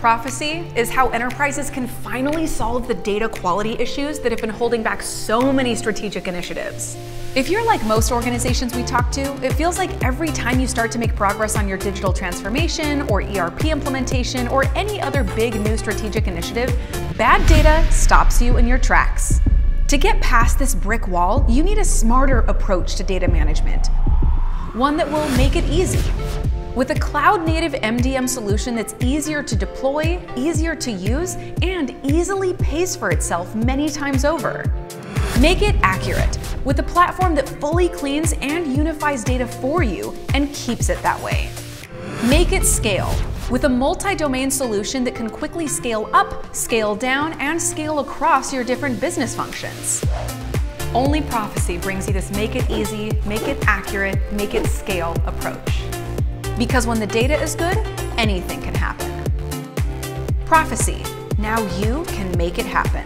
Profisee is how enterprises can finally solve the data quality issues that have been holding back so many strategic initiatives. If you're like most organizations we talk to, it feels like every time you start to make progress on your digital transformation or ERP implementation or any other big new strategic initiative, bad data stops you in your tracks. To get past this brick wall, you need a smarter approach to data management, one that will make it easy. With a cloud-native MDM solution that's easier to deploy, easier to use, and easily pays for itself many times over. Make it accurate with a platform that fully cleans and unifies data for you and keeps it that way. Make it scale with a multi-domain solution that can quickly scale up, scale down, and scale across your different business functions. Only Profisee brings you this make it easy, make it accurate, make it scale approach. Because when the data is good, anything can happen. Profisee, now you can make it happen.